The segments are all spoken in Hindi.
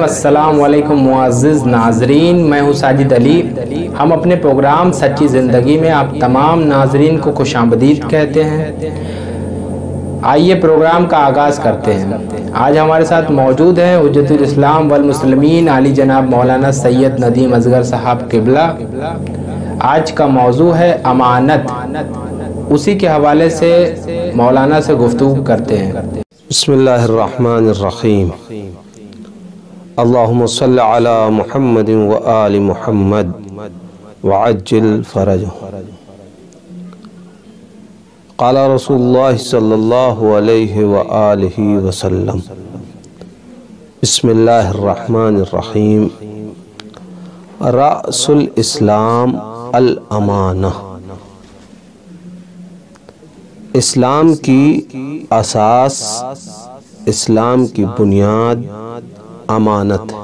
बसमीम अल्लाम मुआज़ नाजरीन। मैं हूँ साजिद अली। हम अपने प्रोग्राम सच्ची ज़िंदगी में आप तमाम नाजरीन को खुश कहते हैं। आइए प्रोग्राम का आगाज़ करते हैं। आज हमारे साथ मौजूद हैं उजतुलस्लाम वलमसलमिन अली जनाब मौलाना सैयद नदीम असगर साहब किबला। आज का मौजू है अमानत। उसी के हवाले से मौलाना से गुफ्तु करते हैं। बसमीम अल्लाहुम्म सल्लि अला मुहम्मद व आलि मुहम्मद वअज्जिल फरज क़ाल रसूलुल्लाह सल्लल्लाहु अलैहि व आलिहि वसल्लम बिस्मिल्लाहिर रहमानिर रहीम रअसुल इस्लाम अल अमाना इस्लाम की असास इस्लाम की बुनियाद अमानत।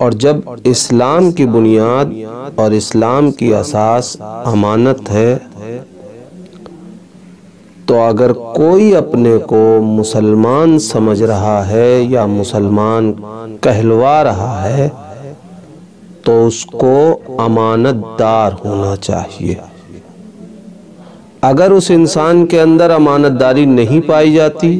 और जब इस्लाम की बुनियाद और इस्लाम की असास अमानत है तो अगर कोई अपने को मुसलमान समझ रहा है या मुसलमान कहलवा रहा है तो उसको अमानतदार होना चाहिए। अगर उस इंसान के अंदर अमानतदारी नहीं पाई जाती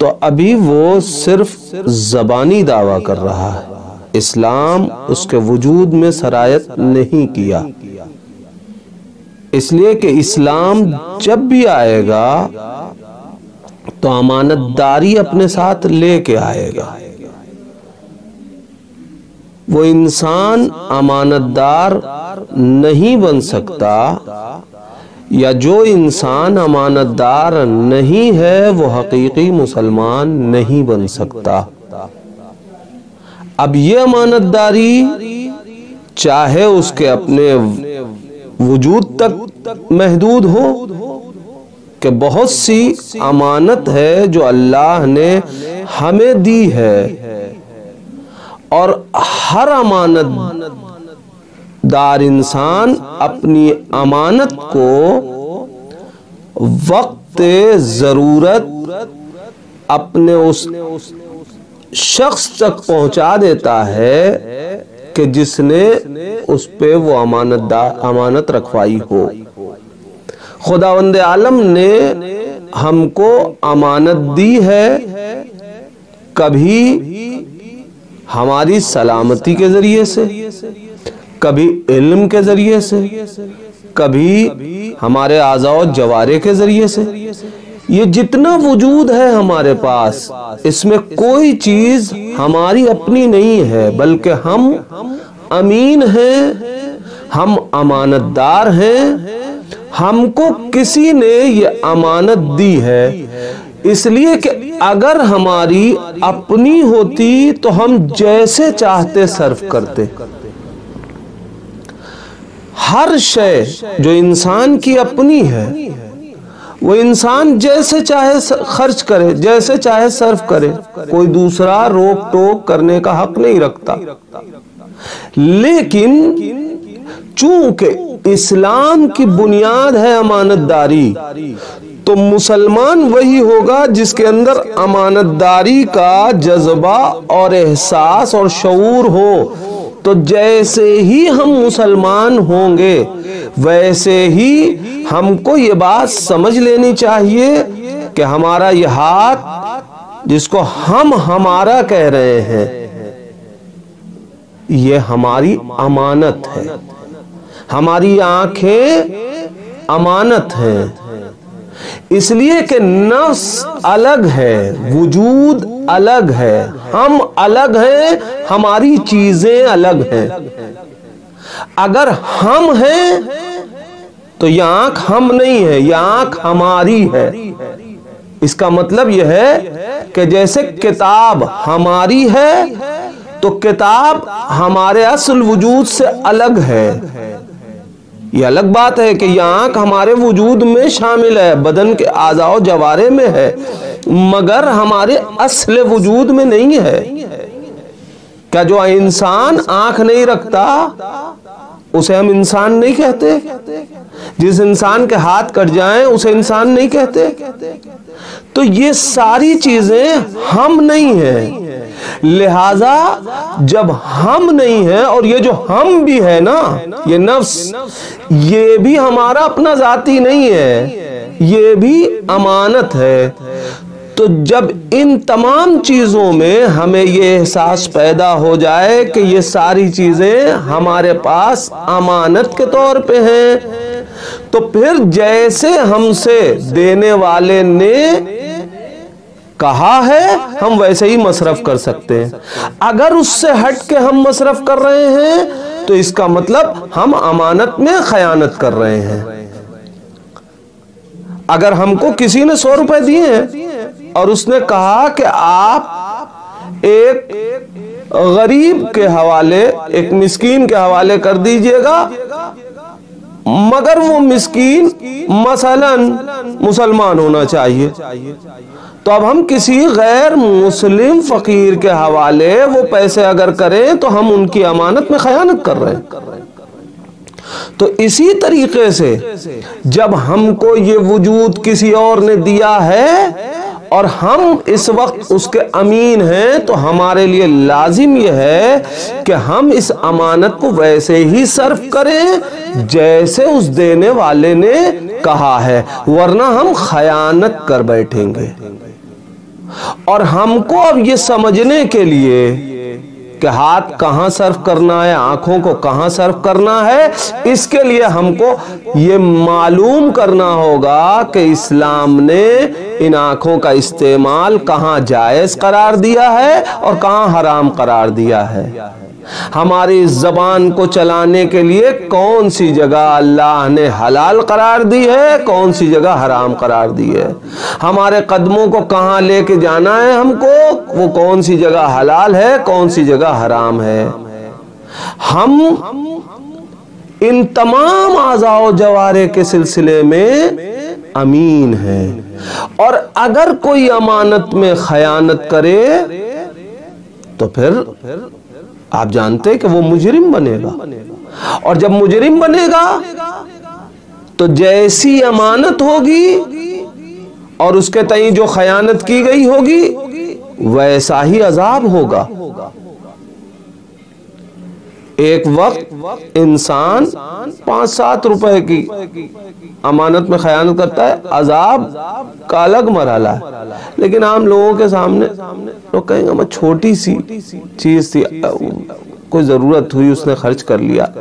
तो अभी वो सिर्फ़ जबानी दावा कर रहा है। इस्लाम उसके वजूद में सरायत नहीं किया। इसलिए कि इस्लाम जब भी आएगा तो अमानतदारी अपने साथ लेके आएगा। वो इंसान अमानतदार नहीं बन सकता या जो इंसान अमानतदार नहीं है, वो हकीकी मुसलमान नहीं बन सकता। अब ये अमानतदारी, चाहे उसके अपने वजूद तक महदूद हो, कि बहुत सी अमानत है जो अल्लाह ने हमें दी है, और हर अमानत दार इंसान अपनी अमानत को वक्त ज़रूरत अपने उस शख्स तक पहुँचा देता है कि जिसने उस पे वो अमानत अमानत रखवाई हो। खुदावंद आलम ने हमको अमानत दी है, कभी हमारी सलामती के ज़रिए से। कभी इल्म के ज़रिए से, कभी हमारे आजाओ जवारे के ज़रिए से। ये जितना वजूद है हमारे पास, इसमें कोई चीज़ हमारी अपनी नहीं है, बल्कि हम अमीन हैं, हम अमानतदार हैं, हमको किसी ने ये अमानत दी है। इसलिए कि अगर हमारी अपनी होती तो हम जैसे चाहते सर्व करते। हर शय जो इंसान की अपनी है, वो इंसान जैसे चाहे खर्च करे, जैसे चाहे सर्व करे, कोई दूसरा रोक टोक करने का हक नहीं रखता। लेकिन चूँकि इस्लाम की बुनियाद है अमानतदारी तो मुसलमान वही होगा जिसके अंदर अमानतदारी का जज्बा और एहसास और शूर हो। तो जैसे ही हम मुसलमान होंगे, वैसे ही हमको ये बात समझ लेनी चाहिए कि हमारा ये हाथ, जिसको हम हमारा कह रहे हैं, ये हमारी अमानत है। हमारी आँखें अमानत है। इसलिए कि नफ्स अलग है, वजूद अलग है। हम अलग हैं, हमारी चीज़ें अलग हैं। अगर हम हैं तो यह आँख हम नहीं है यह आँख हमारी है। इसका मतलब यह है कि जैसे किताब हमारी है तो किताब हमारे असल वजूद से अलग है। ये अलग बात है कि ये आँख हमारे वजूद में शामिल है, बदन के आजाओ जवारे में है, मगर हमारे असल वजूद में नहीं है। क्या जो इंसान आँख नहीं रखता, उसे हम इंसान नहीं कहते? जिस इंसान के हाथ कट जाएँ, उसे इंसान नहीं कहते? तो ये सारी चीज़ें हम नहीं हैं। लिहाजा जब हम नहीं है और ये जो हम भी है ना, ये नफ्स, ये भी हमारा अपना जाति नहीं है, ये भी अमानत है। तो जब इन तमाम चीज़ों में हमें ये एहसास पैदा हो जाए कि ये सारी चीज़ें हमारे पास अमानत के तौर पे हैं तो फिर जैसे हमसे देने वाले ने कहा है, हम वैसे ही मसरफ कर सकते हैं। अगर उससे हट के हम मसरफ कर रहे हैं तो इसका मतलब हम अमानत में खयानत कर रहे हैं। अगर हमको किसी ने सौ रुपए दिए हैं और उसने कहा कि आप एक गरीब के हवाले, एक मिस्कीन के हवाले कर दीजिएगा, मगर वो मिस्कीन मसलन मुसलमान होना चाहिए। तो अब हम किसी गैर मुस्लिम फकीर के हवाले वो पैसे अगर करें तो हम उनकी अमानत में खयानत कर रहे हैं। तो इसी तरीके से जब हमको ये वजूद किसी और ने दिया है और हम इस वक्त उसके अमीन हैं तो हमारे लिए लाजिम यह है कि हम इस अमानत को वैसे ही सर्व करें जैसे उस देने वाले ने कहा है, वरना हम खयानत कर बैठेंगे। और हमको अब ये समझने के लिए कि हाथ कहाँ सर्व करना है, आँखों को कहाँ सर्व करना है, इसके लिए हमको ये मालूम करना होगा कि इस्लाम ने इन आँखों का इस्तेमाल कहाँ जायज़ करार दिया है और कहाँ हराम करार दिया है। हमारी जबान को चलाने के लिए कौन सी जगह अल्लाह ने हलाल करार दी है, कौन सी जगह हराम करार दी है? हमारे कदमों को कहाँ लेके जाना है हमको? वो कौन सी जगह हलाल है, कौन सी जगह हराम है? हम इन तमाम आजाओ जवारे के सिलसिले में अमीन है। और अगर कोई अमानत में खयानत करे तो फिर आप जानते हैं कि वो मुजरिम बनेगा। और जब मुजरिम बनेगा तो जैसी अमानत होगी और उसके तई जो खयानत की गई होगी, वैसा ही अजाब होगा। एक वक्त इंसान पाँच सात रुपए की अमानत में खयानत करता है, अजाब का अलग मरहला है। लेकिन आम लोगों के सामने लोग कहेंगे, मैं छोटी सी चीज़ थी, कोई ज़रूरत हुई, उसने खर्च कर लिया,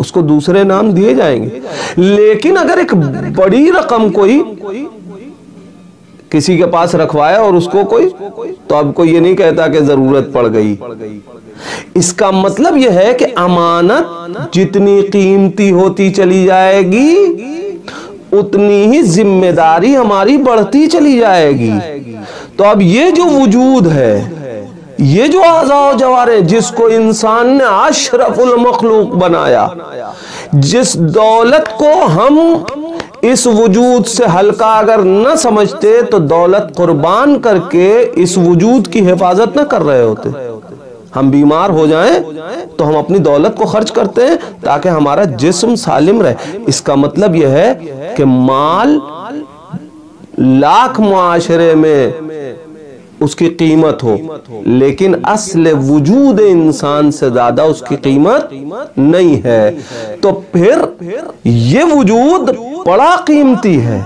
उसको दूसरे नाम दिए जाएँगे। लेकिन अगर एक बड़ी रकम कोई किसी के पास रखवाया और उसको कोई तो कोई ये नहीं कहता कि ज़रूरत पड़ गई। इसका मतलब यह है कि अमानत जितनी कीमती होती चली जाएगी, उतनी ही ज़िम्मेदारी हमारी बढ़ती चली जाएगी। तो अब ये जो वजूद है, ये जो आजाओ जवारे जिसको इंसान ने अशरफुल मखलूक बनाया, जिस दौलत को हम इस वजूद से हल्का अगर न समझते तो दौलत कुर्बान करके इस वजूद की हिफाजत न कर रहे होते। हम बीमार हो जाएँ तो हम अपनी दौलत को खर्च करते हैं ताकि हमारा जिस्म सालिम रहे। इसका मतलब यह है कि माल लाख मुआशरे में उसकी कीमत हो, लेकिन असल वजूद इंसान से ज़्यादा उसकी कीमत नहीं है। तो फिर ये वजूद बड़ा कीमती है।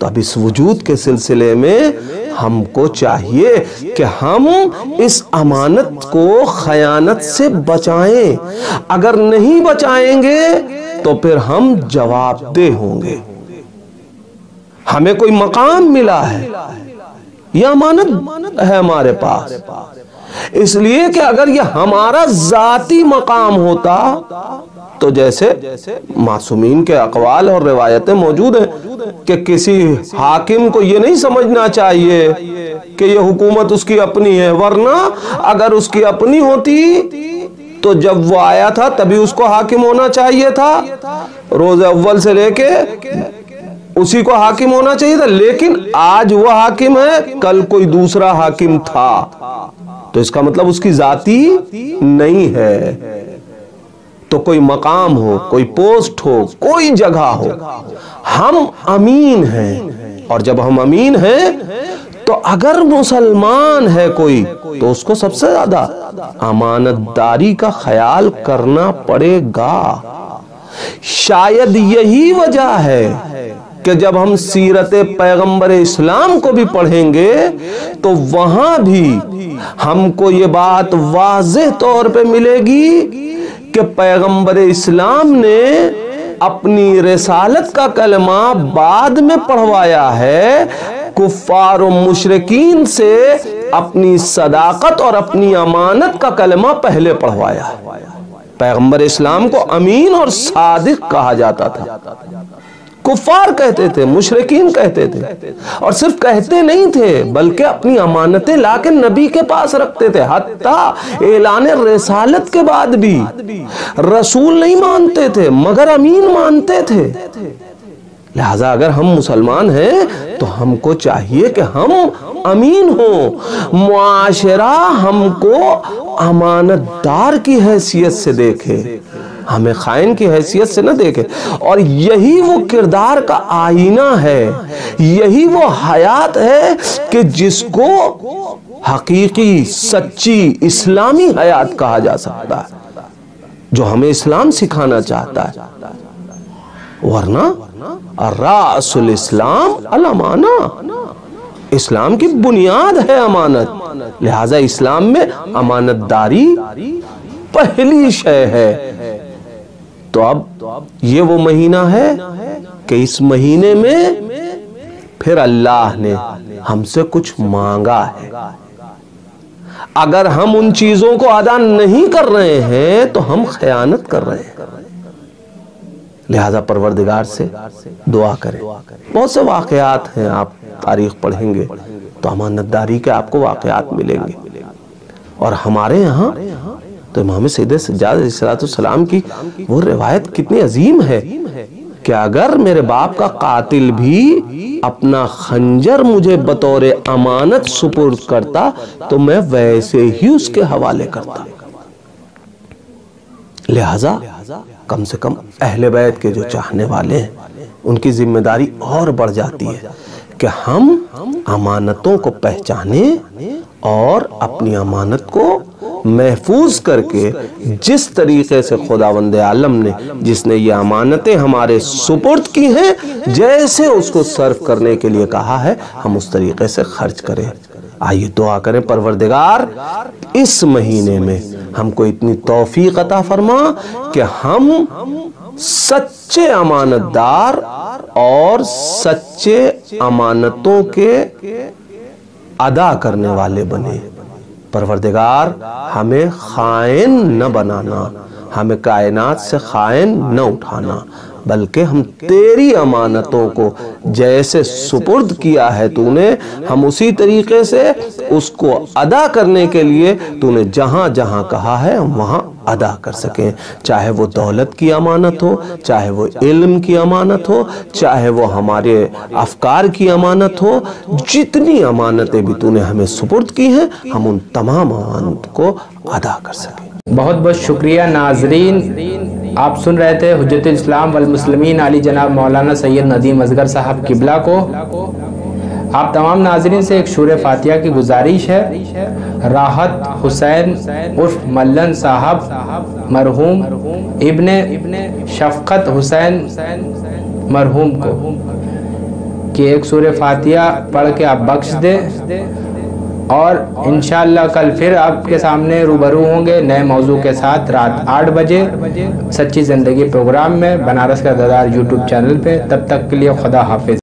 तो अब इस वजूद के सिलसिले में हमको चाहिए कि हम इस अमानत को खयानत से बचाएँ। अगर नहीं बचाएँगे तो फिर हम जवाबदेह होंगे। हमें कोई मकाम मिला है? यह अमानत है हमारे पास। इसलिए कि अगर ये हमारा जाती मकाम होता तो जैसे मासूमीन के अकवाल और रिवायतें मौजूद हैं कि किसी हाकिम को ये नहीं समझना चाहिए कि ये हुकूमत उसकी अपनी है, वरना अगर उसकी अपनी होती तो जब वो आया था, तभी उसको हाकिम होना चाहिए था। रोज अव्वल से लेके उसी को हाकिम होना चाहिए था, लेकिन आज वो हाकिम है, कल कोई दूसरा हाकिम था। तो इसका मतलब उसकी जाति नहीं है। तो कोई मकाम हो, कोई पोस्ट हो, कोई जगह हो। हम अमीन हैं। और जब हम अमीन हैं तो अगर मुसलमान है कोई तो उसको सबसे ज़्यादा अमानतदारी का ख्याल करना पड़ेगा। शायद यही वजह है कि जब हम सीरत पैगंबर इस्लाम को भी पढ़ेंगे तो वहाँ भी हमको ये बात वाजे तौर पे मिलेगी कि पैगंबर इस्लाम ने अपनी रसालत का कलमा बाद में पढ़वाया है। कुफार मुशरकिन से अपनी सदाकत और अपनी अमानत का कलमा पहले पढ़वाया। पैगंबर इस्लाम को अमीन और सादिक कहा जाता था। कुफार कहते थे, मुशरकिन कहते थे। और सिर्फ़ कहते नहीं थे, बल्कि अपनी अमानतें लाके नबी के पास रखते थे। हत्ता ऐलान रसालत के बाद भी रसूल नहीं मानते थे, मगर अमीन मानते थे। लिहाजा अगर हम मुसलमान हैं तो हमको चाहिए कि हम अमीन हो। मुआशरा हमको अमानतदार की हैसियत से देखे। हमें खाइन की हैसियत से ना देखे। और यही वो किरदार का आईना है। यही वो हयात है कि जिसको हकीकी, सच्ची, इस्लामी हयात कहा जा सकता है, जो हमें इस्लाम सिखाना चाहता है। वरना रासुल इस्लाम अलामाना इस्लाम की बुनियाद है अमानत। लिहाजा इस्लाम में अमानतदारी पहली शय है। तो अब ये वो महीना है कि इस महीने में फिर अल्लाह ने हमसे कुछ मांगा है। अगर हम उन चीज़ों को अदा नहीं कर रहे हैं तो हम खयानत कर रहे हैं। लिहाजा परवरदिगार से दुआ करें। बहुत से वाकयात हैं, आप तारीख पढ़ेंगे तो अमानतदारी के आपको वाकयात मिलेंगे। और हमारे यहाँ तो इमाम सैद सलाम की वो रिवायत कितनी अजीम है कि अगर मेरे बाप का कातिल भी अपना खंजर मुझे बतौर अमानत सुपुर्द करता तो मैं वैसे ही उसके हवाले करता। लिहाजा कम से कम अहले बैत के जो चाहने वाले हैं, उनकी ज़िम्मेदारी और बढ़ जाती है कि हम अमानतों को पहचाने और अपनी अमानत को महफूज करके जिस तरीके से खुदावंद आलम ने, जिसने ये अमानतें हमारे सुपुर्द की हैं, जैसे उसको सर्व करने के लिए कहा है, हम उस तरीके से खर्च करें। आइए दुआ करें, परवरदिगार, इस महीने में हमको इतनी तौफीक अता फरमा कि हम सच्चे अमानतदार और सच्चे अमानतों के अदा करने वाले बने। परवरदिगार, हमें खाइन न बनाना, हमें कायनात से खाइन न उठाना। बल्कि हम तेरी अमानतों को जैसे सुपुर्द किया है तूने, हम उसी तरीके से उसको अदा करने के लिए तूने जहाँ जहाँ कहा है, हम वहाँ अदा कर सकें। चाहे वो दौलत की अमानत हो, चाहे वो इल्म की अमानत हो, चाहे वो हमारे अफकार की अमानत हो, जितनी अमानतें भी तूने हमें सुपुर्द की हैं, हम उन तमाम अमानत को अदा कर सकें। बहुत बहुत शुक्रिया नाजरीन। आप सुन रहे थे हज़रत इस्लाम वलमसलमिन अली जनाब मौलाना सैयद नदीम असगर साहब किबला को। आप तमाम नाजरन से एक शुर फातिहा की गुजारिश है। राहत हुसैन उर्फ़ मल्लन साहब, मरहूम इब्ने शफकत हुसैन मरहूम को। कि एक सूर्य फातिहा पढ़ के आप बख्श दें। और इन कल फिर आपके सामने रूबरू होंगे नए मौजू के साथ रात आठ बजे सच्ची ज़िंदगी प्रोग्राम में बनारस का दरार यूट्यूब चैनल पे। तब तक के लिए खुदा हाफिज।